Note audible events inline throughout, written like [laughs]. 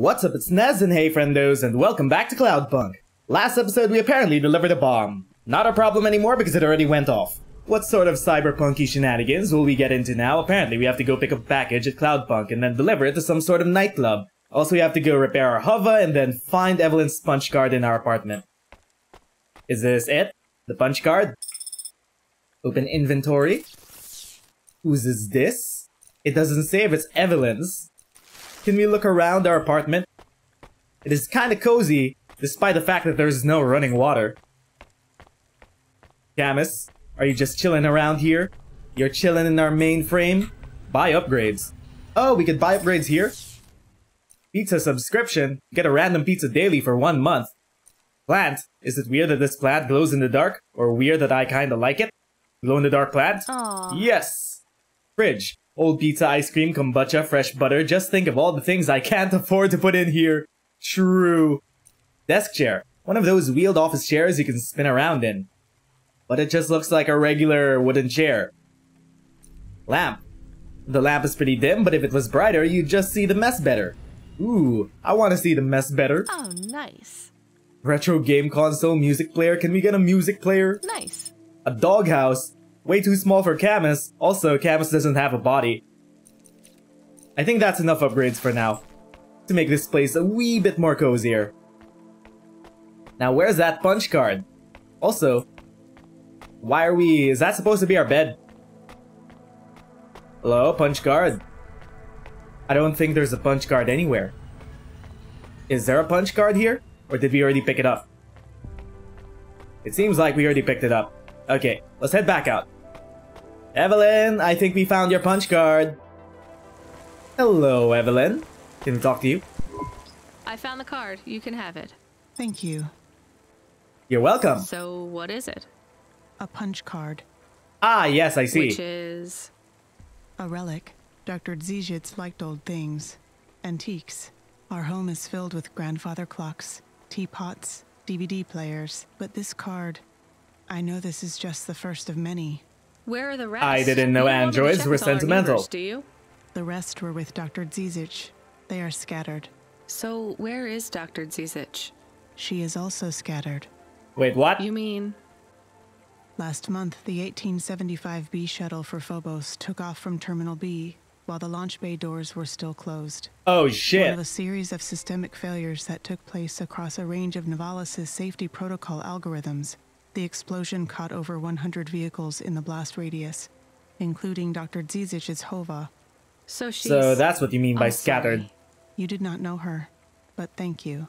What's up, it's Nez and hey friendos, and welcome back to Cloudpunk. Last episode we apparently delivered a bomb. Not a problem anymore because it already went off. What sort of cyberpunky shenanigans will we get into now? Apparently we have to go pick up a package at Cloudpunk and then deliver it to some sort of nightclub. Also we have to go repair our hover and then find Evelyn's punch card in our apartment. Is this it? The punch card? Open inventory. Whose is this? It doesn't say if it's Evelyn's. Can we look around our apartment? It is kinda cozy, despite the fact that there's no running water. Camus, are you just chilling around here? You're chilling in our mainframe? Buy upgrades. Oh, we could buy upgrades here? Pizza subscription. Get a random pizza daily for one month. Plant. Is it weird that this plant glows in the dark? Or weird that I kinda like it? Glow in the dark plant? Aww. Yes! Fridge. Old pizza, ice cream, kombucha, fresh butter. Just think of all the things I can't afford to put in here. True. Desk chair. One of those wheeled office chairs you can spin around in. But it just looks like a regular wooden chair. Lamp. The lamp is pretty dim, but if it was brighter, you'd just see the mess better. Ooh, I want to see the mess better. Oh, nice. Retro game console music player. Can we get a music player? Nice. A doghouse. Way too small for Camus. Also, Camus doesn't have a body. I think that's enough upgrades for now. To make this place a wee bit more cozier. Now where's that punch card? Also, why are we... Is that supposed to be our bed? Hello, punch card? I don't think there's a punch card anywhere. Is there a punch card here? Or did we already pick it up? It seems like we already picked it up. Okay, let's head back out. Evelyn, I think we found your punch card. Hello, Evelyn. Can we talk to you? I found the card. You can have it. Thank you. You're welcome. So, what is it? A punch card. Ah, yes, I see. Which is. A relic. Dr. Dziedzic liked old things. Antiques. Our home is filled with grandfather clocks, teapots, DVD players. But this card, I know this is just the first of many. Where are the rest? I didn't know You don't want me to androids were with all our sentimental. neighbors, do you? The rest were with Dr. Dziedzic. They are scattered. So, where is Dr. Dziedzic? She is also scattered. Wait, what? You mean. Last month, the 1875 B shuttle for Phobos took off from Terminal B, while the launch bay doors were still closed. Oh, One of shit. a series of systemic failures that took place across a range of Nivalis' safety protocol algorithms, the explosion caught over 100 vehicles in the blast radius, including Dr. Dziedzic's Hova. So she's. So that's what you mean by oh, I'm scattered. sorry. You did not know her, but thank you.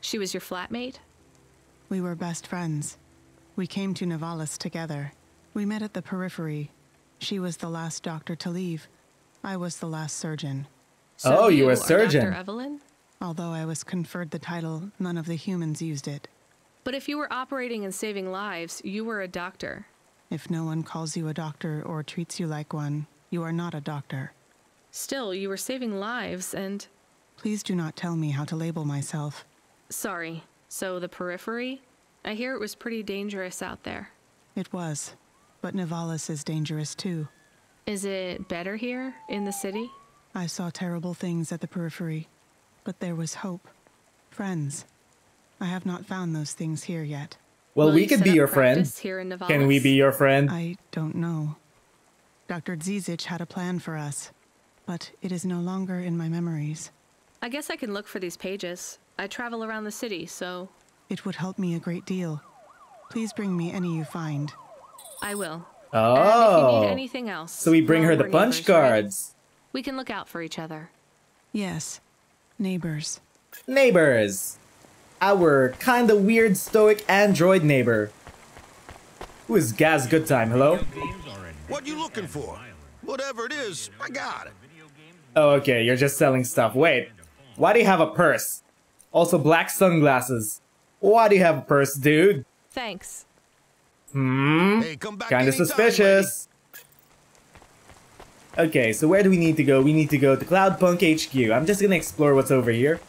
She was your flatmate? We were best friends. We came to Nivalis together. We met at the periphery. She was the last doctor to leave. I was the last surgeon. So Oh, you were a are surgeon. Dr. Evelyn? Although I was conferred the title, none of the humans used it. But if you were operating and saving lives, you were a doctor. If no one calls you a doctor or treats you like one, you are not a doctor. Still, you were saving lives and. Please do not tell me how to label myself. Sorry. So, the periphery? I hear it was pretty dangerous out there. It was. But Nivalis is dangerous too. Is it better here in the city? I saw terrible things at the periphery, but there was hope. Friends. I have not found those things here yet. Well, Will we could be your friend. Here in Can we be your friend? I don't know. Dr. Dziedzic had a plan for us, but it is no longer in my memories. I guess I can look for these pages. I travel around the city, so It would help me a great deal. Please bring me any you find. I will. And if you Oh. need anything else, So we bring her the we're punch neighbors, right? We can look out for each other. Yes, neighbors. Neighbors. Our kinda weird stoic android neighbor. Who is Gaz Goodtime? Hello? What you looking for? Whatever it is, I got it. Oh, okay, you're just selling stuff. Wait, why do you have a purse? Also, black sunglasses. Why do you have a purse, dude? Thanks. Hmm? Hey, Kinda anytime, suspicious. Okay, so where do we need to go? We need to go to Cloudpunk HQ. I'm just gonna explore what's over here.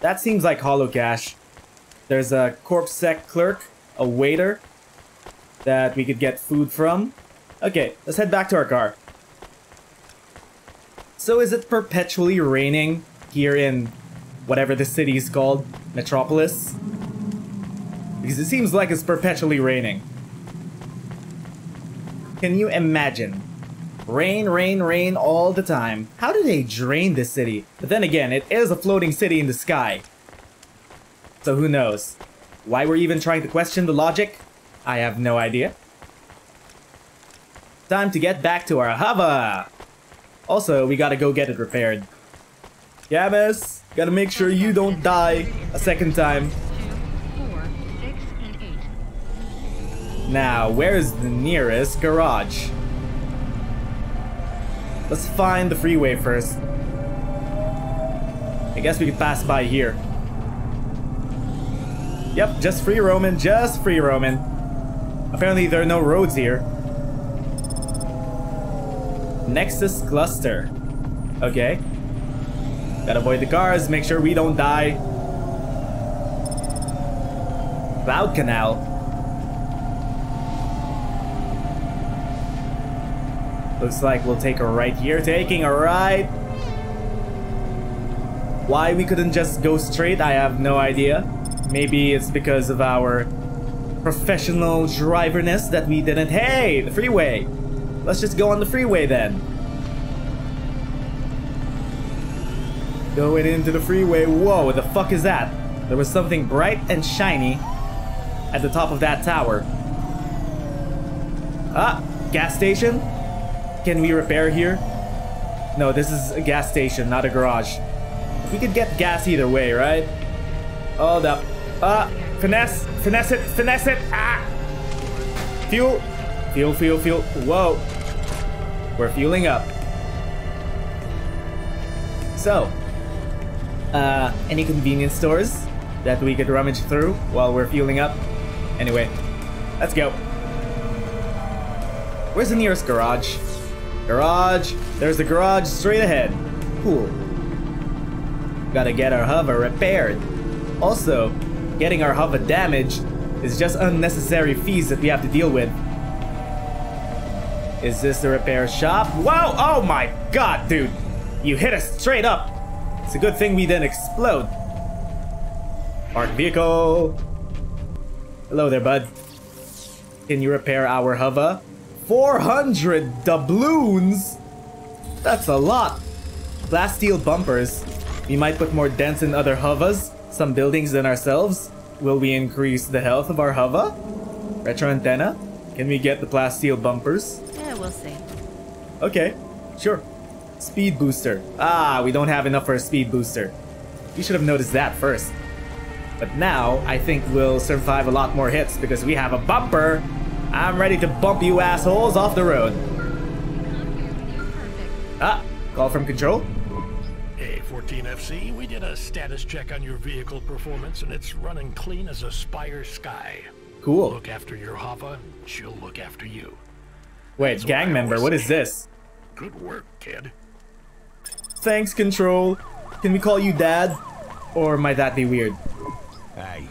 That seems like Holo Cash. There's a corpsec clerk, a waiter, that we could get food from. Okay, let's head back to our car. So is it perpetually raining here in whatever the city is called, Metropolis. Because it seems like it's perpetually raining. Can you imagine? Rain, rain, rain all the time. How do they drain this city? But then again, it is a floating city in the sky. So who knows? Why we're even trying to question the logic? I have no idea. Time to get back to our hover! Also, we gotta go get it repaired. Yeah. Gotta make sure you don't die a second time. Now, where's the nearest garage? Let's find the freeway first. I guess we could pass by here. Yep, just free roaming, just free roaming. Apparently there are no roads here. Nexus Cluster. Okay. Gotta avoid the cars, make sure we don't die. Cloud Canal. Looks like we'll take a right here. Taking a right. Why we couldn't just go straight, I have no idea. Maybe it's because of our professional driverness that we didn't. Hey, the freeway. Let's just go on the freeway then. Going into the freeway. Whoa, what the fuck is that? There was something bright and shiny at the top of that tower. Ah, gas station? Can we repair here? No, this is a gas station, not a garage. We could get gas either way, right? Hold up. Ah, finesse, finesse it, finesse it. Ah! Fuel, fuel, fuel, fuel. Whoa. We're fueling up. So, uh, any convenience stores that we could rummage through while we're fueling up? Anyway, let's go. Where's the nearest garage? Garage. There's the garage straight ahead. Cool. Gotta get our hover repaired. Also, getting our hover damaged is just unnecessary fees that we have to deal with. Is this the repair shop? Whoa! Oh my god, dude! You hit us straight up! It's a good thing we didn't explode. Park vehicle. Hello there, bud. Can you repair our hover? 400 doubloons? That's a lot. Glass steel bumpers. We might put more dents in other hovers, some buildings than ourselves. Will we increase the health of our hover? Retro antenna? Can we get the glass steel bumpers? Yeah, we'll see. Okay, sure. Speed booster. Ah, we don't have enough for a speed booster. We should have noticed that first. But now, I think we'll survive a lot more hits because we have a bumper. I'm ready to bump you assholes off the road. Ah, call from control? Hey, 14FC, we did a status check on your vehicle performance and it's running clean as a Spire Sky. Cool. Look after your Hova, she'll look after you. Wait, That's gang what member, what is this? Good work, kid. Thanks, control. Can we call you dad? Or might that be weird? Hey,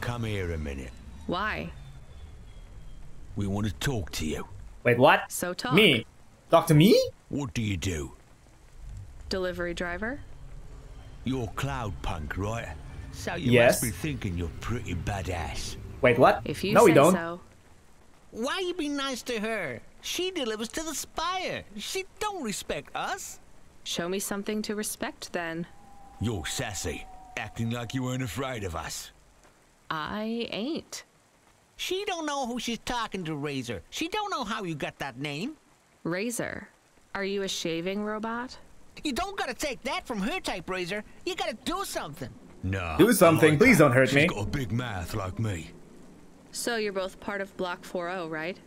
come here a minute. Why? We want to talk to you. Wait, what? So talk. Me? Talk to me? What do you do? Delivery driver? You're Cloud Punk, right? So you Yes. must be thinking you're pretty badass. Wait, what? If you no, say we don't. so. Why you be nice to her? She delivers to the spire. She don't respect us. Show me something to respect then. You're sassy, acting like you weren't afraid of us. I ain't. She don't know who she's talking to, Razor. She don't know how you got that name. Razor. Are you a shaving robot? You don't gotta take that from her type, Razor. You gotta do something. No. Do something, please don't hurt She's me. got a big mouth like me. So you're both part of Block 40, right?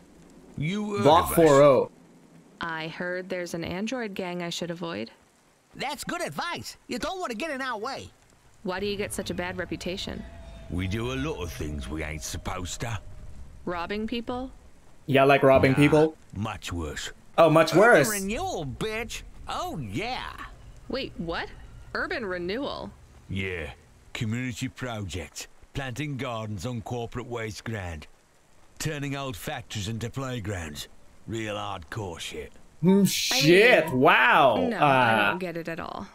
You Block of us. 40. I heard there's an android gang I should avoid. That's good advice. You don't want to get in our way. Why do you get such a bad reputation? We do a lot of things we ain't supposed to. Robbing people? Yeah, like robbing Nah, people? Much worse. Oh, much worse. Renewal, bitch. Oh, yeah. Wait, what? Urban renewal? Yeah. Community projects. Planting gardens on corporate waste ground. Turning old factories into playgrounds. Real hardcore shit. Hmm, Shit, wow. No, I Uh, don't get it at all.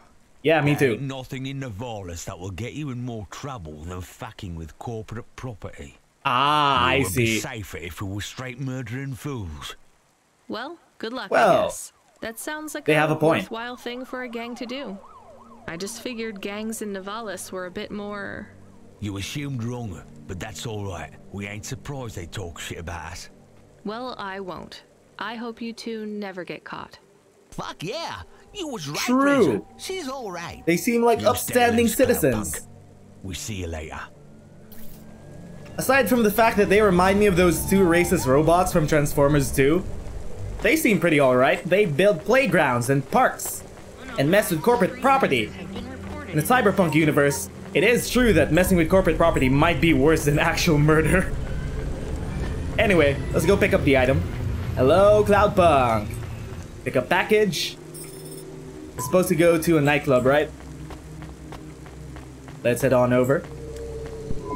Yeah, me too. nothing in Nivalis that will get you in more trouble than fucking with corporate property. Ah, I We would be safer if we were straight murdering fools. Well, good luck, Well, I guess. That sounds like they a have a point. worthwhile thing for a gang to do. I just figured gangs in Nivalis were a bit more. You assumed wrong, but that's all right. We ain't surprised they talk shit about us. Well, I won't. I hope you two never get caught. Fuck yeah. You was right, True. Razor. She's all right. They seem like You stay upstanding citizens. Punk. We see you later. Aside from the fact that they remind me of those two racist robots from Transformers 2, they seem pretty alright. They build playgrounds and parks and mess with corporate property. In the cyberpunk universe, it is true that messing with corporate property might be worse than [laughs] actual murder. Anyway, let's go pick up the item. Hello, Cloudpunk. Pick up package. It's supposed to go to a nightclub, right? Let's head on over.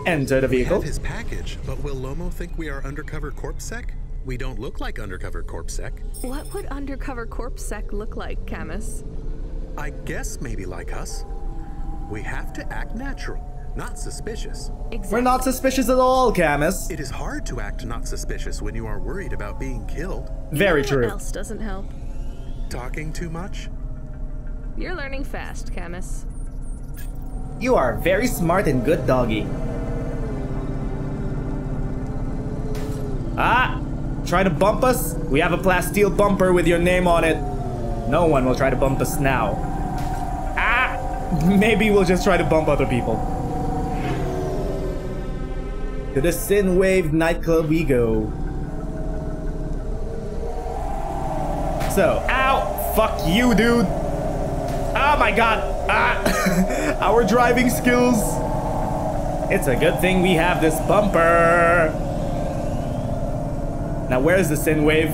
Enter the vehicle. We have his package, but will Lomo think we are undercover corpsec? We don't look like undercover corpsec. What would undercover corpsec look like, Camus? I guess maybe like us. We have to act natural, not suspicious. Exactly. We're not suspicious at all, Camus. It is hard to act not suspicious when you are worried about being killed. Very What true. else doesn't help? Talking too much? You're learning fast, Camus. You are very smart and good, doggy. Ah! Try to bump us? We have a plasteel bumper with your name on it. No one will try to bump us now. Ah! [laughs] Maybe we'll just try to bump other people. To the Sin Wave nightclub we go. So, ow! Fuck you, dude! Oh my god! Ah! [laughs] Our driving skills! It's a good thing we have this bumper! Now, where's the sin wave?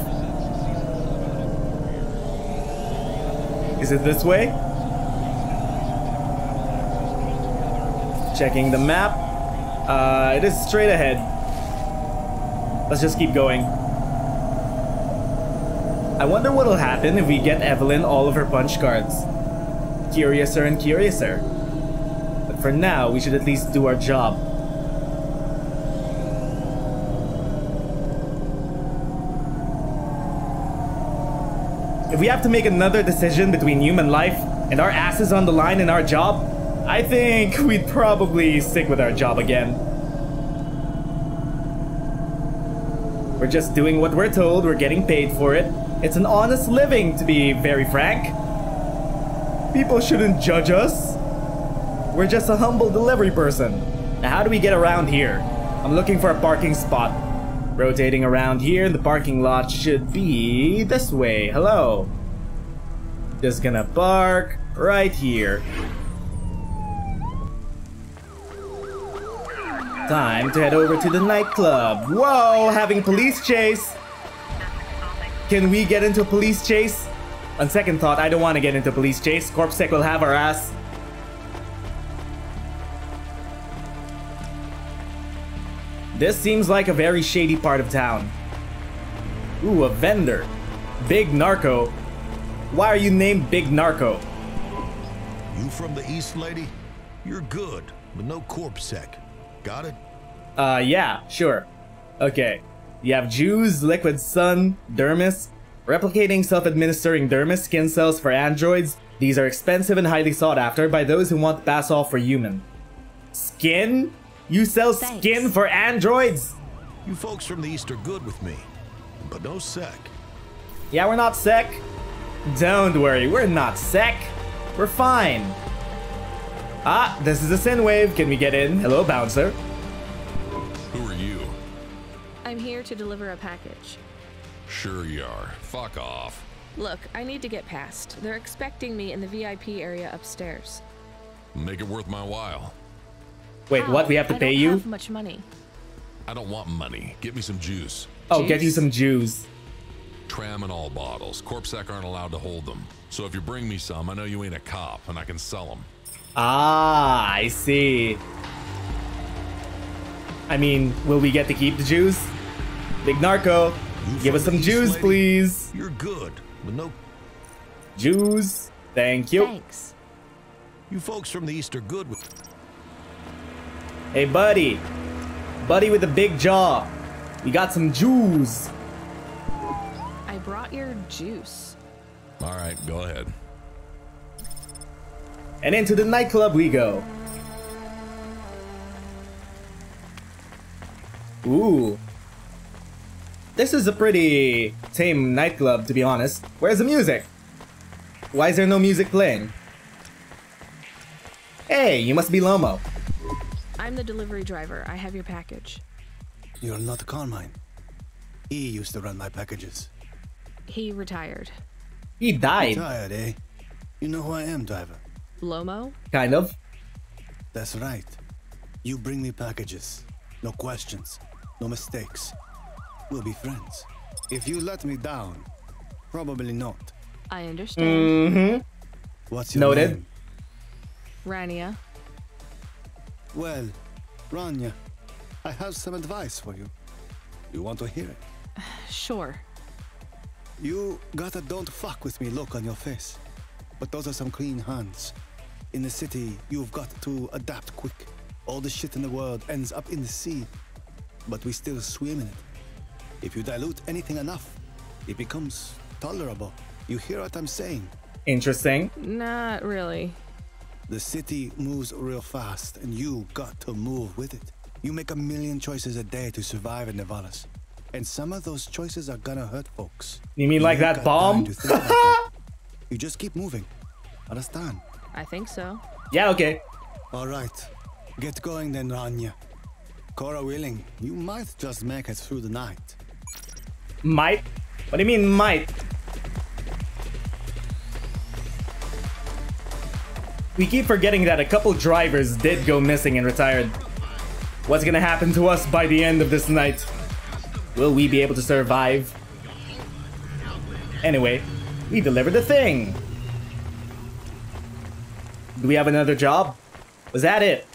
Is it this way? Checking the map. Uh, it is straight ahead. Let's just keep going. I wonder what'll happen if we get Evelyn all of her punch cards. Curiouser and curiouser. But for now, we should at least do our job. If we have to make another decision between human life and our asses on the line in our job, I think [laughs] we'd probably stick with our job again. We're just doing what we're told, we're getting paid for it. It's an honest living, to be very frank. People shouldn't judge us. We're just a humble delivery person. Now, how do we get around here? I'm looking for a parking spot. Rotating around here, the parking lot should be this way. Hello. Just gonna park right here. Time to head over to the nightclub. Whoa, having police chase. Can we get into police chase? On second thought, I don't want to get into police chase. Corpsec will have our ass. This seems like a very shady part of town. Ooh, a vendor. Big Narco. Why are you named Big Narco? You from the East, lady? You're good, but no corpse sec. Got it? Uh, yeah, sure. Okay. You have Juice, Liquid Sun, Dermis. Replicating self-administering Dermis skin cells for androids. These are expensive and highly sought after by those who want to pass off for human. Skin? You sell Thanks. skin for androids? You folks from the East are good with me, but no sec. Yeah, we're not sec. Don't worry, we're not sec. We're fine. Ah, this is a sin wave. Can we get in? Hello, bouncer. Who are you? I'm here to deliver a package. Sure you are. Fuck off. Look, I need to get past. They're expecting me in the VIP area upstairs. Make it worth my while. Wait, what? We have to I pay don't you? Have much money. I don't want money. Get me some juice. Oh, get you some Juice? Tram and all bottles. Corpsec aren't allowed to hold them. So if you bring me some, I know you ain't a cop and I can sell them. Ah, I see. I mean, will we get to keep the juice? Big Narco, You give us some juice, lady? please. You're good, but no. Juice. Thank you. Thanks. You folks from the East are good with... Hey, buddy. Buddy with the big jaw. We got some juice. I brought your juice. All right, go ahead. And into the nightclub we go. Ooh. This is a pretty tame nightclub, to be honest. Where's the music? Why is there no music playing? Hey, you must be Lomo. I'm the delivery driver. I have your package. You're not Carmine. He used to run my packages. He retired. He died. Retired, eh? You know who I am, driver. Lomo? Kind of. That's right. You bring me packages. No questions. No mistakes. We'll be friends. If you let me down, probably not. I understand. Mm-hmm. What's your Noted. name? Rania. Well, Rania, I have some advice for you. You want to hear it? [sighs] Sure. You got a don't fuck with me look on your face. But those are some clean hands. In the city, you've got to adapt quick. All the shit in the world ends up in the sea. But we still swim in it. If you dilute anything enough, it becomes tolerable. You hear what I'm saying? Interesting. Not really. The city moves real fast, and you got to move with it. You make a million choices a day to survive in Nivalis. And some of those choices are gonna hurt folks. You mean like that bomb? time to think about that. [laughs] You just keep moving. Understand? I think so. Yeah, okay. All right. Get going then, Rania. Cora willing, you might just make it through the night. Might? What do you mean might? We keep forgetting that a couple drivers did go missing and retired. What's gonna happen to us by the end of this night? Will we be able to survive? Anyway, we delivered the thing. Do we have another job? Was that it?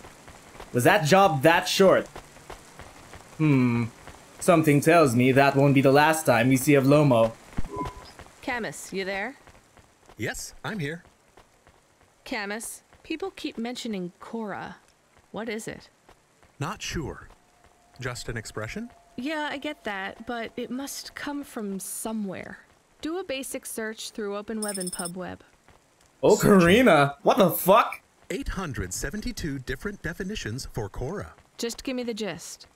Was that job that short? Hmm. Something tells me that won't be the last time we see of Lomo. Camus, you there? Yes, I'm here. Camus, people keep mentioning Cora. What is it? Not sure. Just an expression? Yeah, I get that, but it must come from somewhere. Do a basic search through Open Web and PubWeb. Oh, Karina! What the fuck? 872 different definitions for Cora. Just give me the gist.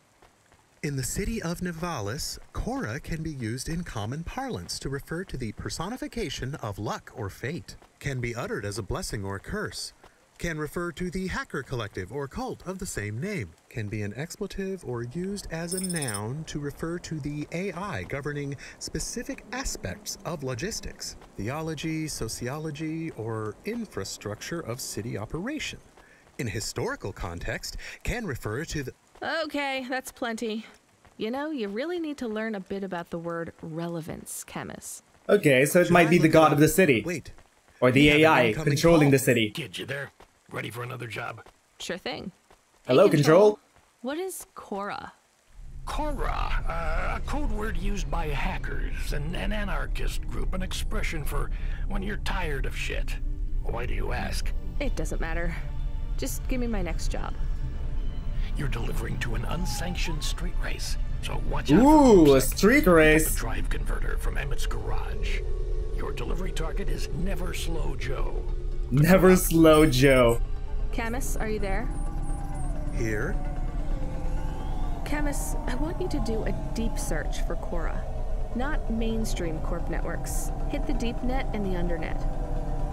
In the city of Nivalis, Cora can be used in common parlance to refer to the personification of luck or fate, can be uttered as a blessing or a curse, can refer to the hacker collective or cult of the same name, can be an expletive or used as a noun to refer to the AI governing specific aspects of logistics, theology, sociology, or infrastructure of city operation. In historical context, can refer to the Okay, that's plenty. You know, you really need to learn a bit about the word relevance, Camus. Okay, so it Should might I be the god it of the city. Wait, Or the we have an AI controlling call. the city. Kid, you there? Ready for another job? Sure thing. Hello, Control? What is Cora? Cora, uh, a code word used by hackers, an, an anarchist group, an expression for when you're tired of shit. Why do you ask? It doesn't matter. Just give me my next job. You're delivering to an unsanctioned street race, so watch out Ooh, a street race. a drive converter from Emmett's garage. Your delivery target is Never Slow Joe. Never slow Joe. Camus, are you there? here. Camus, I want you to do a deep search for Cora. Not mainstream corp networks. Hit the deep net and the undernet.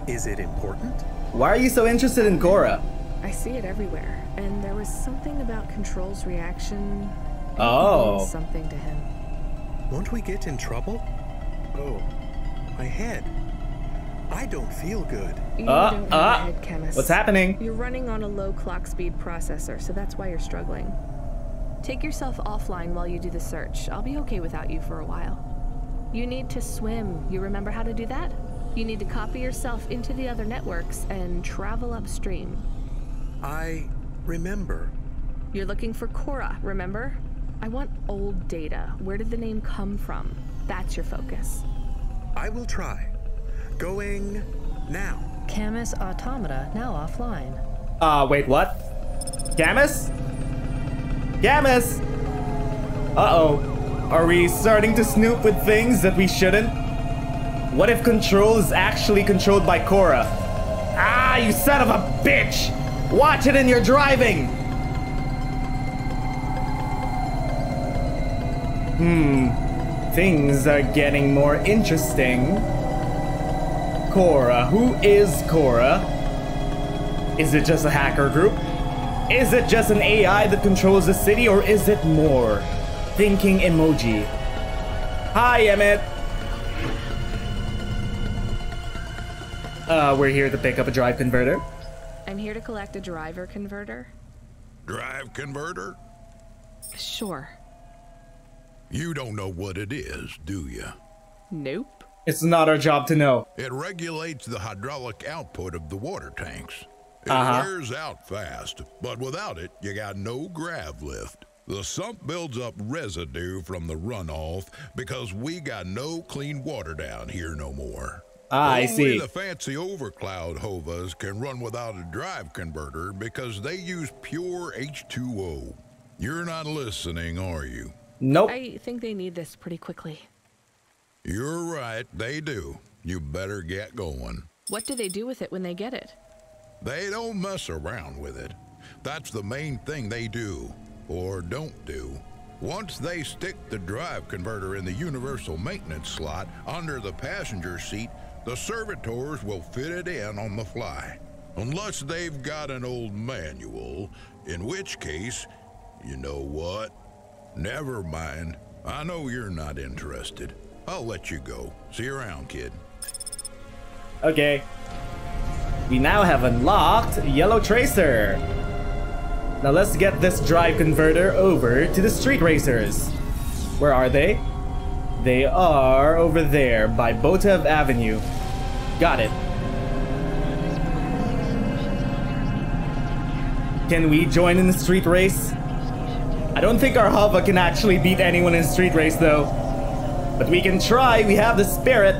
Is it important? Why are you so interested in Cora? I see it everywhere, and there was something about Control's reaction. Oh. Something to him. Won't we get in trouble? Oh, my head. I don't feel good. You Uh, don't uh, head, Camus. What's happening? You're running on a low clock speed processor, so that's why you're struggling. Take yourself offline while you do the search. I'll be okay without you for a while. You need to swim. You remember how to do that? You need to copy yourself into the other networks and travel upstream. I remember. You're looking for Cora, remember? I want old data. Where did the name come from? That's your focus. I will try. Going now. Camus Automata now offline. Uh, wait, what? Camus? Camus! Uh-oh. Are we starting to snoop with things that we shouldn't? What if control is actually controlled by Cora? Ah, you son of a bitch! Watch it in your driving! Hmm. Things are getting more interesting. Cora. Who is Cora? Is it just a hacker group? Is it just an AI that controls the city or is it more? Thinking emoji. Hi, Emmett. Uh, we're here to pick up a drive converter. I'm here to collect a driver converter. Drive converter? Sure. You don't know what it is, do you? Nope. It's not our job to know. It regulates the hydraulic output of the water tanks. It Uh-huh. wears out fast, but without it, you got no grav lift. The sump builds up residue from the runoff because we got no clean water down here no more. Ah, I Only see. the fancy overcloud hovas can run without a drive converter because they use pure H2O. You're not listening, are you? Nope. I think they need this pretty quickly. You're right, they do. You better get going. What do they do with it when they get it? They don't mess around with it. That's the main thing they do, or don't do. Once they stick the drive converter in the universal maintenance slot under the passenger seat, the servitors will fit it in on the fly. Unless they've got an old manual, in which case, you know what? Never mind. I know you're not interested. I'll let you go. See you around, kid. Okay. We now have unlocked Yellow Tracer. Now let's get this drive converter over to the street racers. Where are they? They are over there by Botev Avenue. Got it. Can we join in the street race? I don't think our Hova can actually beat anyone in street race though. But we can try, we have the spirit.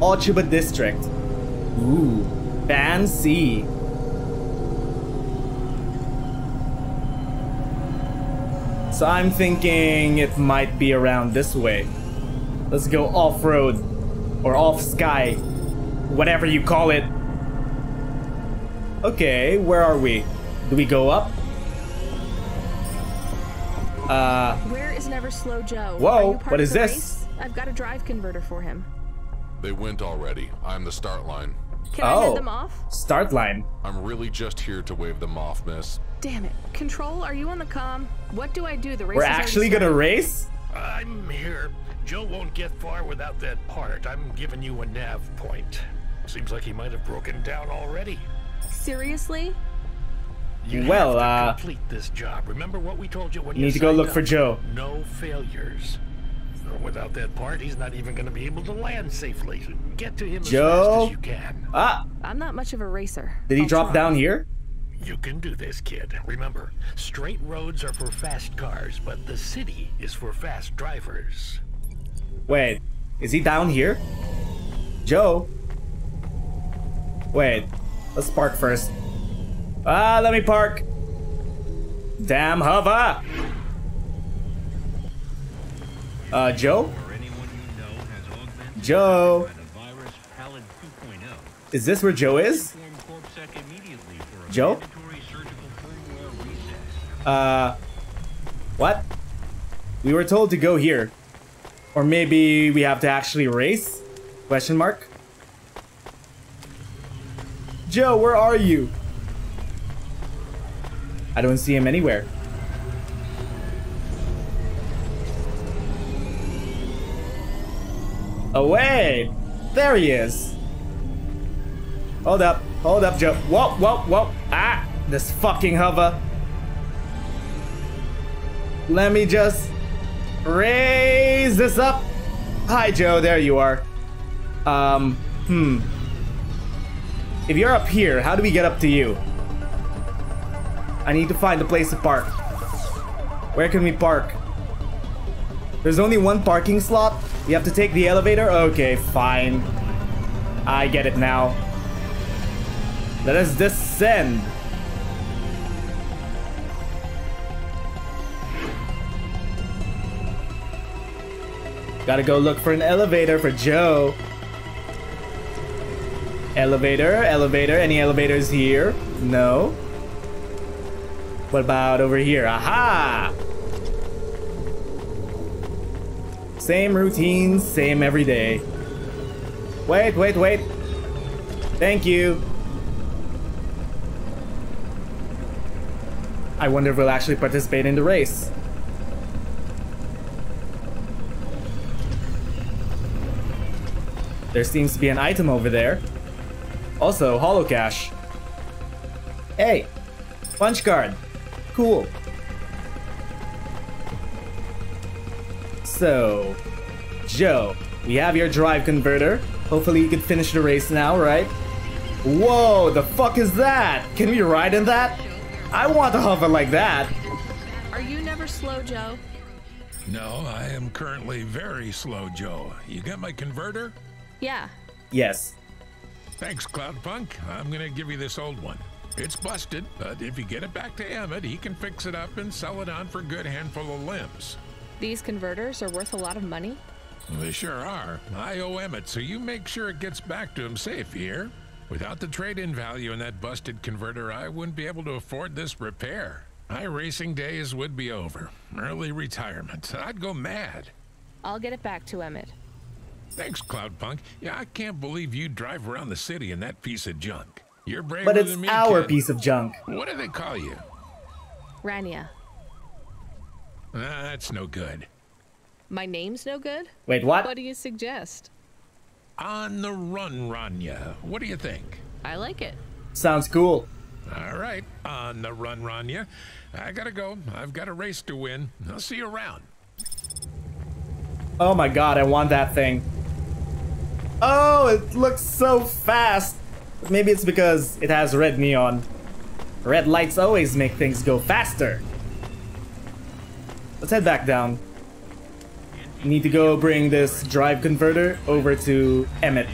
Ochuba District. Ooh, fancy. So I'm thinking it might be around this way. Let's go off-road. Or off-sky. Whatever you call it. Okay, where are we? Do we go up? Uh, Where is Never Slow Joe? Whoa, Are you part what of is the this? race? I've got a drive converter for him. They went already. I'm the start line. Can I Oh. head them off? start line. I'm really just here to wave them off, miss. Damn it. Control, are you on the com? What do I do? The race We're actually gonna race? I'm here. Joe won't get far without that part. I'm giving you a nav point. Seems like he might have broken down already. Seriously? You Well, have to uh, complete this job. Remember what we told you when You you need to go look up? for Joe. No failures. Without that part, he's not even going to be able to land safely. Get to him as Joe? fast as you can. Ah, I'm not much of a racer. did he I'll drop try. down here? You can do this, kid. Remember, straight roads are for fast cars, but the city is for fast drivers. Wait, is he down here? Joe? Wait, let's park first. Ah, let me park. Damn hover! Uh, Joe? Joe? Is this where Joe is? Joe? Uh, what? We were told to go here. Or maybe we have to actually race? Question mark? Joe, where are you? I don't see him anywhere. Away! There he is! Hold up, hold up, Joe. Whoa, whoa, whoa! Ah! This fucking hover! Let me just raise this up. Hi, Joe. There you are. Um, hmm. If you're up here, how do we get up to you? I need to find a place to park. Where can we park? There's only one parking slot? We have to take the elevator? Okay, fine. I get it now. Let us descend. Gotta go look for an elevator for Joe. Elevator, elevator. Any elevators here? No. What about over here? Aha! Same routine, same every day. Wait, wait, wait. Thank you. I wonder if we'll actually participate in the race. There seems to be an item over there. Also, holo cash. Hey, punch card. Cool. So, Joe, we have your drive converter. Hopefully you can finish the race now, right? Whoa, the fuck is that? Can we ride in that? I want to hover like that. Are you never slow, Joe? No, I am currently very slow, Joe. You got my converter? Yeah. Yes. Thanks, Cloudpunk. I'm gonna give you this old one. It's busted, but if you get it back to Emmett, he can fix it up and sell it on for a good handful of limbs. These converters are worth a lot of money? They sure are. I owe Emmett, so you make sure it gets back to him safe, here. Without the trade-in value in that busted converter, I wouldn't be able to afford this repair. My racing days would be over. Early retirement. I'd go mad. I'll get it back to Emmett. Thanks, Cloudpunk. Yeah, I can't believe you drive around the city in that piece of junk. You're braver But it's than me, our kid. piece of junk. What do they call you? Rania. Ah, that's no good. My name's no good? Wait, what? What do you suggest? On the run, Rania. What do you think? I like it. Sounds cool. All right, on the run, Rania. I gotta go. I've got a race to win. I'll see you around. Oh my god, I want that thing. Oh, it looks so fast. Maybe it's because it has red neon. Red lights always make things go faster. Let's head back down. Need to go bring this drive converter over to Emmett.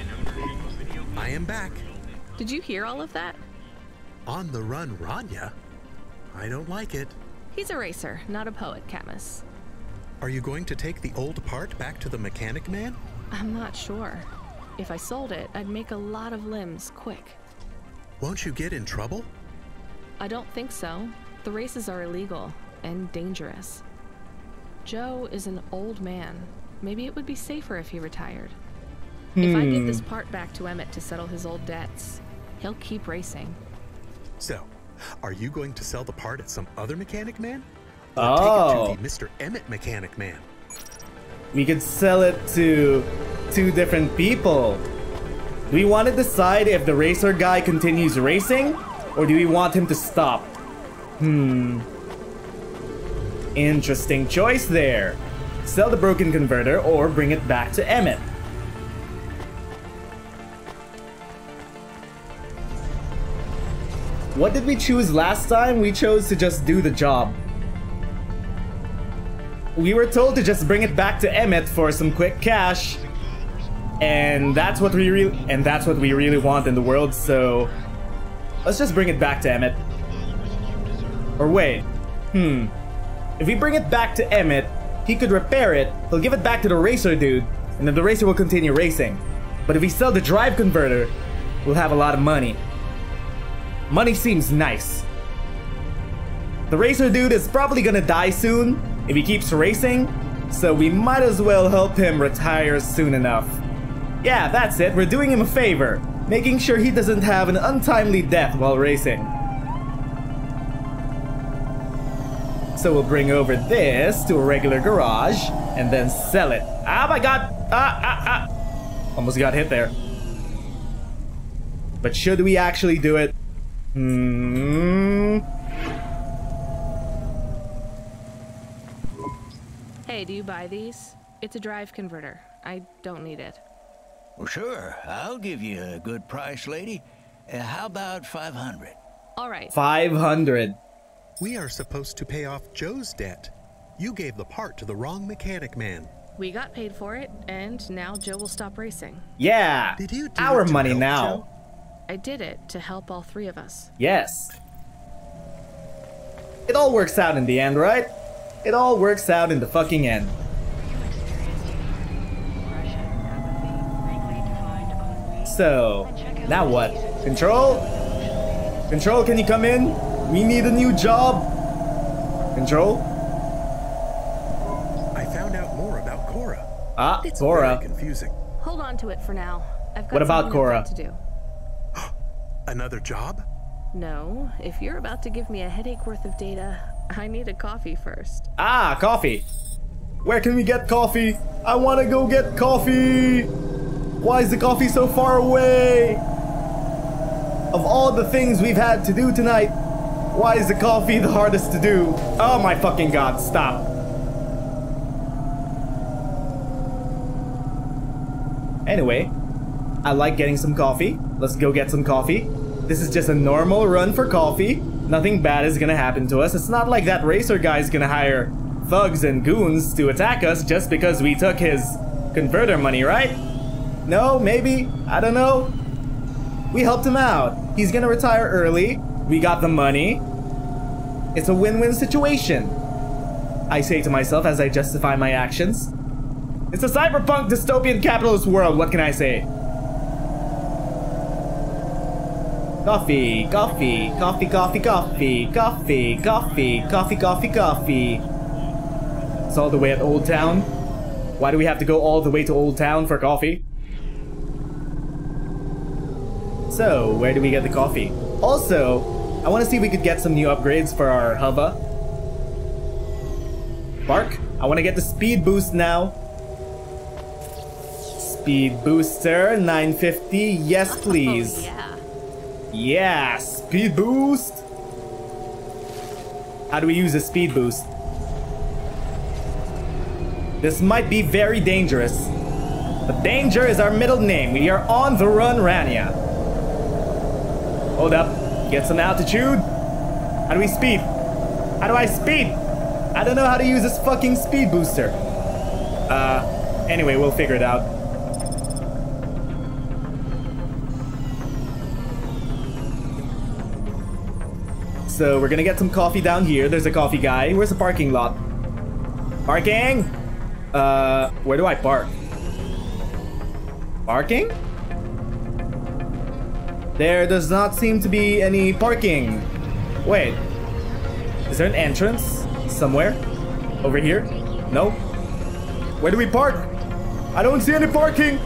I am back. Did you hear all of that? On the run, Rania? I don't like it. He's a racer, not a poet, Camus. Are you going to take the old part back to the mechanic man? I'm not sure. If I sold it, I'd make a lot of limbs quick. Won't you get in trouble? I don't think so. The races are illegal and dangerous. Joe is an old man. Maybe it would be safer if he retired. If I give Hmm. this part back to Emmett to settle his old debts, he'll keep racing. So, are you going to sell the part at some other mechanic man? Or Oh. take it to the Mr. Emmett mechanic man? We could sell it to two different people. Do we want to decide if the racer guy continues racing, or do we want him to stop? Hmm. Interesting choice there. Sell the broken converter or bring it back to Emmett. What did we choose last time? We chose to just do the job. We were told to just bring it back to Emmett for some quick cash. And that's what we really and that's what we really want in the world, so let's just bring it back to Emmett. Or wait. Hmm. If we bring it back to Emmett, he could repair it, he'll give it back to the racer dude, and then the racer will continue racing. But if we sell the drive converter, we'll have a lot of money. Money seems nice. The racer dude is probably gonna die soon if he keeps racing, so we might as well help him retire soon enough. Yeah, that's it, we're doing him a favor, making sure he doesn't have an untimely death while racing. So we'll bring over this to a regular garage and then sell it. Oh my god! Ah, ah, ah! Almost got hit there. But should we actually do it? Hmm. Hey, do you buy these? It's a drive converter. I don't need it. Well, sure. I'll give you a good price, lady. Uh, how about 500? All right. 500. We are supposed to pay off Joe's debt. You gave the part to the wrong mechanic man. We got paid for it, and now Joe will stop racing. Yeah. Did you do Our it to money help now. Joe? I did it to help all three of us. Yes. It all works out in the end, right? It all works out in the fucking end. So, now what? Control? Control, can you come in? We need a new job. Control? I found out more about Cora. Ah, It's Cora. very confusing. Hold on to it for now. I've got What about something I've Cora? got to do. [gasps] Another job? No, if you're about to give me a headache worth of data, I need a coffee first. Ah, coffee. Where can we get coffee? I want to go get coffee. Why is the coffee so far away? Of all the things we've had to do tonight, why is the coffee the hardest to do? Oh my fucking god, stop. Anyway, I like getting some coffee. Let's go get some coffee. This is just a normal run for coffee. Nothing bad is gonna happen to us. It's not like that racer guy's gonna hire thugs and goons to attack us just because we took his converter money, right? No, maybe. I don't know. We helped him out. He's gonna retire early. We got the money. It's a win-win situation. I say to myself as I justify my actions. It's a cyberpunk dystopian capitalist world, what can I say? Coffee, coffee, coffee, coffee, coffee, coffee, coffee, coffee, coffee, coffee. It's all the way at Old Town. Why do we have to go all the way to Old Town for coffee? So, where do we get the coffee? Also, I want to see if we could get some new upgrades for our Hova. Bark, I want to get the speed boost now. Speed booster, 950, yes oh, please. Oh, yeah. Yeah, speed boost. How do we use a speed boost? This might be very dangerous. But danger is our middle name. We are on the run, Rania. Hold up. Get some altitude. How do we speed? How do I speed? I don't know how to use this fucking speed booster. Uh, anyway, we'll figure it out. So we're gonna get some coffee down here. There's a coffee guy. Where's the parking lot? Parking? Uh, where do I park? Parking? There does not seem to be any parking. Wait. Is there an entrance? Somewhere? Over here? No? Where do we park? I don't see any parking!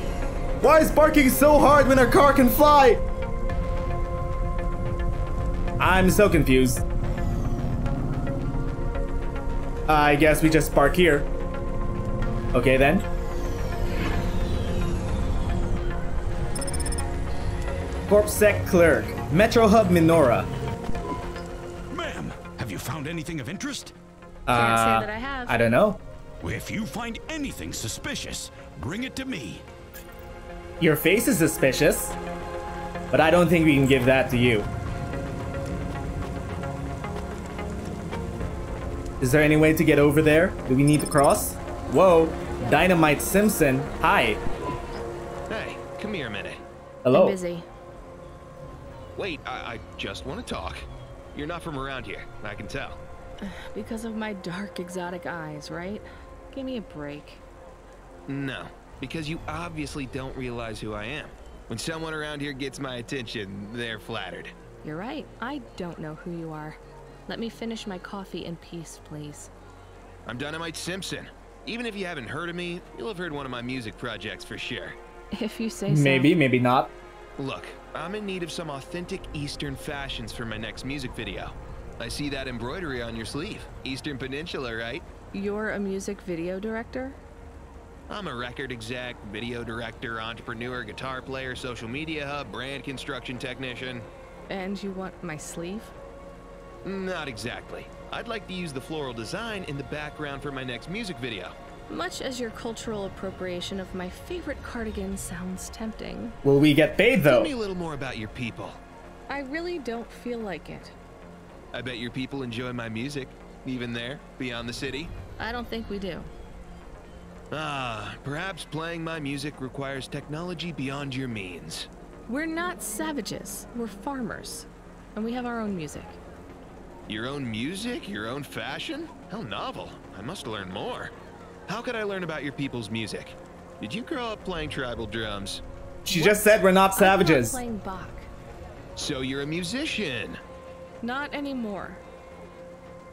Why is parking so hard when our car can fly? I'm so confused. I guess we just park here. Okay then. Corpsec Clerk, Metro Hub Minora. Ma'am, have you found anything of interest? Can't say Uh, that I have. I don't know. If you find anything suspicious, bring it to me. Your face is suspicious, but I don't think we can give that to you. Is there any way to get over there? Do we need to cross? Whoa, Dynamite Simpson. Hi. Hey, come here a minute. Hello. I'm busy. Wait, I, I just want to talk. You're not from around here, I can tell. [sighs] Because of my dark, exotic eyes, right? Give me a break. No, because you obviously don't realize who I am. When someone around here gets my attention, they're flattered. You're right. I don't know who you are. Let me finish my coffee in peace, please. I'm Dynamite Simpson. Even if you haven't heard of me, you'll have heard one of my music projects for sure. If you say so. Maybe, maybe not. Look, I'm in need of some authentic Eastern fashions for my next music video. I see that embroidery on your sleeve. Eastern Peninsula, right? You're a music video director? I'm a record exec, video director, entrepreneur, guitar player, social media hub, brand construction technician. And you want my sleeve? Not exactly. I'd like to use the floral design in the background for my next music video. Much as your cultural appropriation of my favorite cardigan sounds tempting, Will we get paid though? Tell me a little more about your people. I really don't feel like it. I bet your people enjoy my music, even there, beyond the city. I don't think we do. Ah, perhaps playing my music requires technology beyond your means. We're not savages. We're farmers. And we have our own music. Your own music? Your own fashion? How novel. I must learn more. How could I learn about your people's music? Did you grow up playing tribal drums? She just said we're not savages. I'm playing Bach. So you're a musician. Not anymore.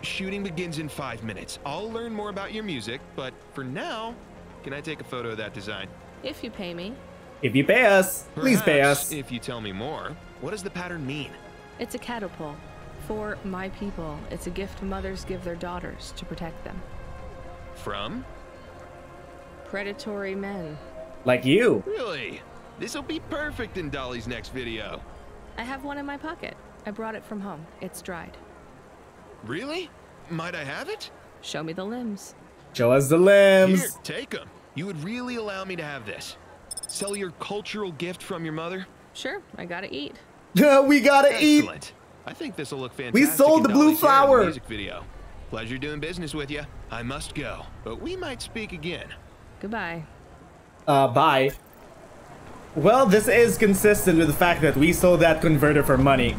Shooting begins in five minutes. I'll learn more about your music, but for now, can I take a photo of that design? If you pay me. If you pay us, please pay us. If you tell me more, what does the pattern mean? It's a catapult. For my people, it's a gift mothers give their daughters to protect them. From? Predatory men. Like you. Really? This'll be perfect in Dolly's next video. I have one in my pocket. I brought it from home. It's dried. Really? Might I have it? Show me the limbs. Show us the limbs. Here, take them. You would really allow me to have this? Sell your cultural gift from your mother? Sure, I gotta eat. [laughs] we gotta Excellent. eat. I think this will look fantastic. We sold the blue Dolly's hair flower. Music video. Pleasure doing business with you. I must go, but we might speak again. Goodbye. Uh, bye. Well, this is consistent with the fact that we sold that converter for money.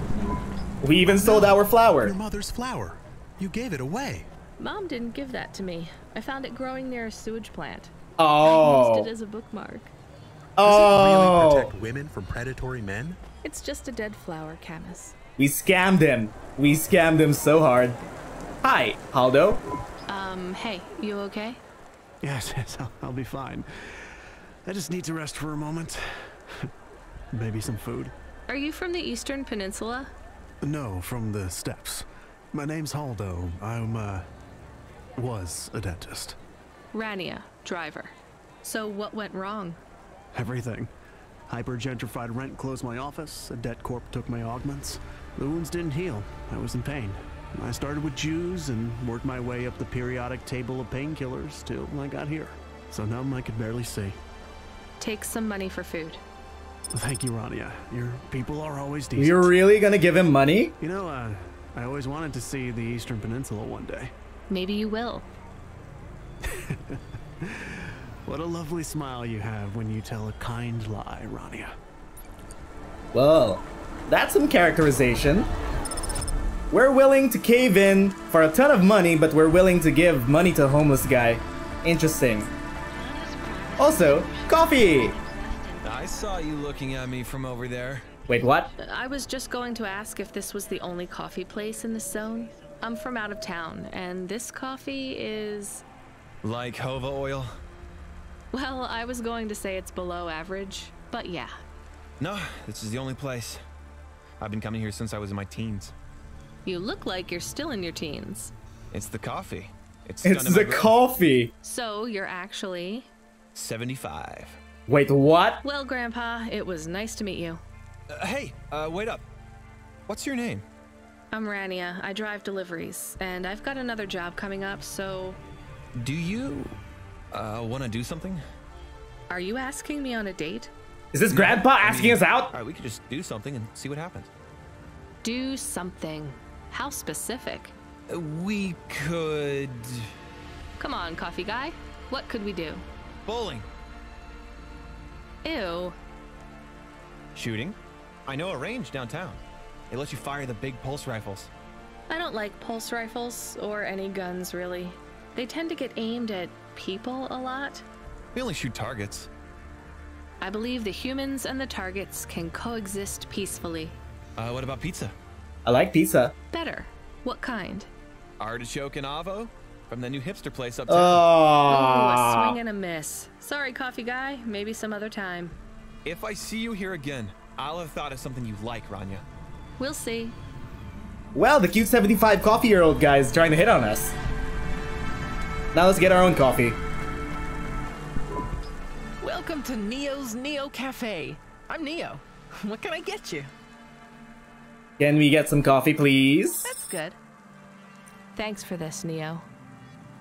We even sold our flower. Your mother's flower. You gave it away. Mom didn't give that to me. I found it growing near a sewage plant. Oh. I Oh. used it as a bookmark. Oh. Does it really Oh. protect women from predatory men? It's just a dead flower, Camus. We scammed him. We scammed him so hard. Hi, Haldo. Um, hey, you okay? Yes, [laughs] yes, I'll, I'll be fine. I just need to rest for a moment. [laughs] Maybe some food. Are you from the Eastern Peninsula? No, from the steppes. My name's Haldo. I'm, uh, was a dentist. Rania, driver. So what went wrong? Everything. Hyper-gentrified rent closed my office, a debt corp took my augments. The wounds didn't heal. I was in pain. I started with Juice and worked my way up the periodic table of painkillers till I got here. So numb I could barely see. Take some money for food. Thank you, Rania. Your people are always decent. You're really gonna give him money? You know, uh, I always wanted to see the Eastern Peninsula one day. Maybe you will. [laughs] What a lovely smile you have when you tell a kind lie, Rania. Well, that's some characterization. We're willing to cave in for a ton of money, but we're willing to give money to a homeless guy. Interesting. Also, coffee! I saw you looking at me from over there. Wait, what? I was just going to ask if this was the only coffee place in this zone. I'm from out of town, and this coffee is. Like Hova oil? Well, I was going to say it's below average, but yeah. No, this is the only place. I've been coming here since I was in my teens. You look like you're still in your teens. It's the coffee. It's, It's the coffee! So you're actually. 75. Wait, what? Well, Grandpa, it was nice to meet you. Uh, hey, uh, wait up. What's your name? I'm Rania. I drive deliveries, and I've got another job coming up, so. Do you, uh, want to do something? Are you asking me on a date? Is this Grandpa I asking us out? Alright, we could just do something and see what happens. Do something. How specific? Uh, We could. Come on, coffee guy. What could we do? Bowling. Ew. Shooting. I know a range downtown. It lets you fire the big pulse rifles. I don't like pulse rifles or any guns, really. They tend to get aimed at people a lot. We only shoot targets. I believe the humans and the targets can coexist peacefully. Uh, what about pizza? I like pizza. Better. What kind? Artichoke and avo? From the new hipster place uptown. Ooh, a Oh. swing and a miss. Sorry, coffee guy. Maybe some other time. If I see you here again, I'll have thought of something you like, Rania. We'll see. Well, the cute 75 coffee year old guy is trying to hit on us. Now let's get our own coffee. Welcome to Neo's Neo Cafe. I'm Neo. [laughs] What can I get you? Can we get some coffee, please? That's good. Thanks for this, Neo.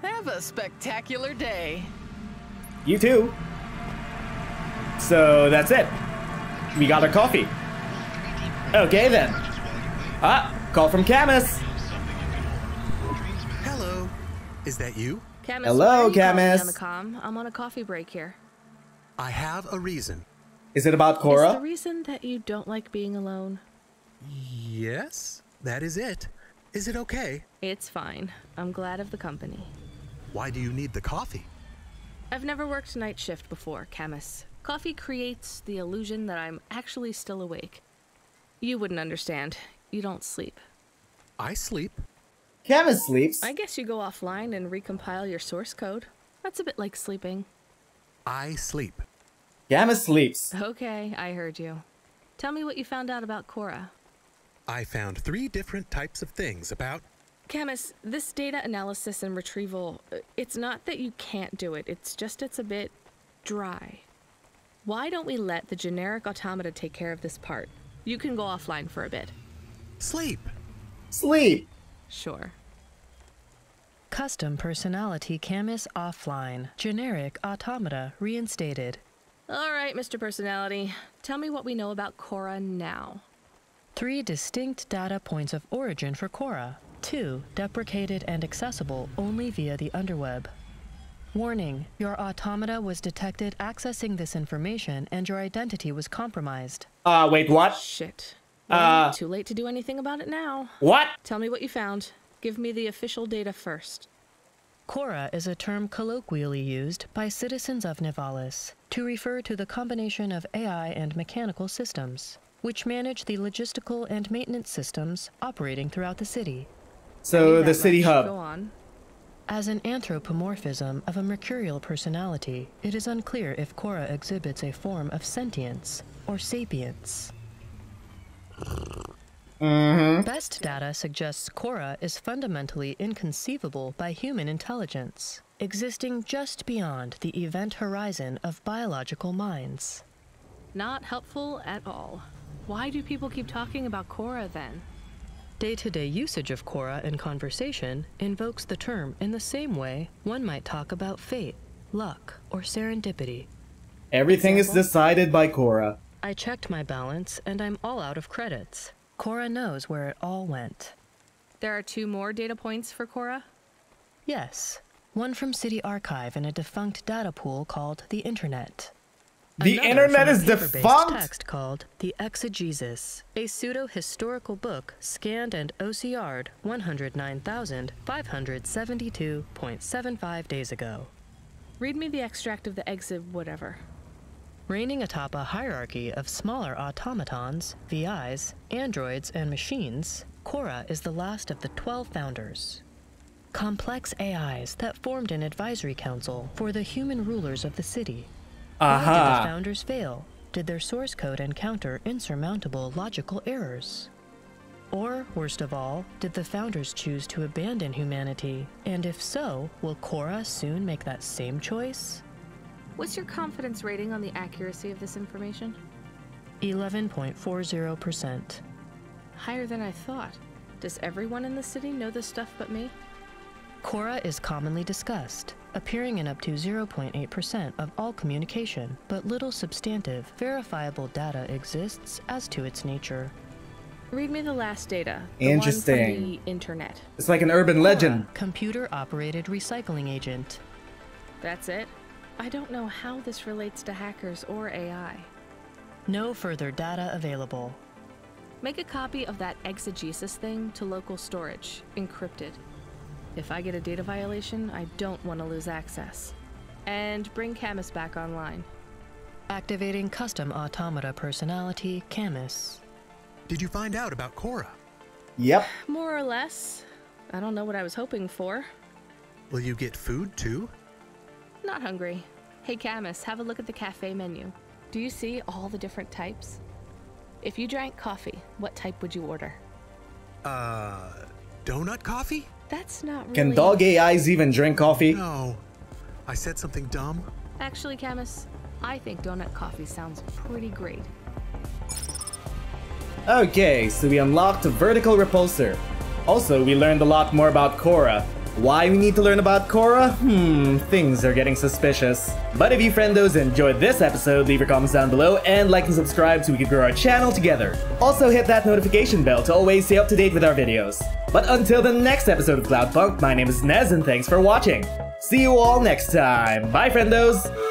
Have a spectacular day. You too. So that's it. We got our coffee. Okay then. Ah, call from Camus. Hello. Is that you? Camus, Hello, why you Camus. On the com? I'm on a coffee break here. I have a reason. Is it about Cora? Is Cora? the reason that you don't like being alone? Yes, that is it. Is it okay? It's fine. I'm glad of the company. Why do you need the coffee? I've never worked night shift before, Camus. Coffee creates the illusion that I'm actually still awake. You wouldn't understand. You don't sleep. I sleep. Camus sleeps. I guess you go offline and recompile your source code. That's a bit like sleeping. I sleep. Camus sleeps. Okay, I heard you. Tell me what you found out about Cora. I found three different types of things about. Camus, this data analysis and retrieval, uh, it's not that you can't do it, it's just it's a bit dry. Why don't we let the generic automata take care of this part? You can go offline for a bit. Sleep. Sleep. Sure. Custom personality Camus offline. Generic automata reinstated. All right, Mr. Personality. Tell me what we know about Cora now. Three distinct data points of origin for Cora. Two deprecated and accessible only via the underweb. Warning, your automata was detected accessing this information and your identity was compromised. Uh, wait, what? Shit. Uh, Well, too late to do anything about it now. What? Tell me what you found. Give me the official data first. Cora is a term colloquially used by citizens of Nivalis to refer to the combination of AI and mechanical systems, which manage the logistical and maintenance systems operating throughout the city. So the city hub. Go on. As an anthropomorphism of a mercurial personality, it is unclear if Cora exhibits a form of sentience or sapience. Mm-hmm. Best data suggests Cora is fundamentally inconceivable by human intelligence, existing just beyond the event horizon of biological minds. Not helpful at all. Why do people keep talking about Cora then? Day to day usage of Cora in conversation invokes the term in the same way one might talk about fate, luck, or serendipity. Everything is decided by Cora. I checked my balance and I'm all out of credits. Cora knows where it all went. There are two more data points for Cora? Yes, one from City Archive in a defunct data pool called the Internet. The Another internet from a is paper-based defunct? text called The Exegesis, a pseudo-historical book scanned and OCR'd 109,572.75 days ago. Read me the extract of the exit whatever. Reigning atop a hierarchy of smaller automatons, VIs, androids, and machines, Cora is the last of the 12 founders. Complex AIs that formed an advisory council for the human rulers of the city. Why did the founders fail? Did their source code encounter insurmountable logical errors? Or, worst of all, did the founders choose to abandon humanity? And if so, will Cora soon make that same choice? What's your confidence rating on the accuracy of this information? 11.40%. Higher than I thought. Does everyone in the city know this stuff but me? Cora is commonly discussed, appearing in up to 0.8% of all communication, but little substantive, verifiable data exists as to its nature. Read me the last data. The Interesting. One from the internet. It's like an urban legend. Computer operated recycling agent. That's it? I don't know how this relates to hackers or AI. No further data available. Make a copy of that exegesis thing to local storage, encrypted. If I get a data violation, I don't want to lose access. And bring Camus back online. Activating custom automata personality Camus. Did you find out about Cora? Yep. More or less. I don't know what I was hoping for. Will you get food too? Not hungry. Hey Camus, have a look at the cafe menu. Do you see all the different types? If you drank coffee, what type would you order? Uh, donut coffee? That's not really. Can dog AIs even drink coffee? No. I said something dumb. Actually, Camus, I think donut coffee sounds pretty great. Okay, so we unlocked a vertical repulsor. Also, we learned a lot more about Cora. Why we need to learn about Cora? Hmm, things are getting suspicious. But if you friendos enjoyed this episode, leave your comments down below and like and subscribe so we can grow our channel together. Also hit that notification bell to always stay up to date with our videos. But until the next episode of Cloudpunk, my name is Nez and thanks for watching. See you all next time. Bye friendos!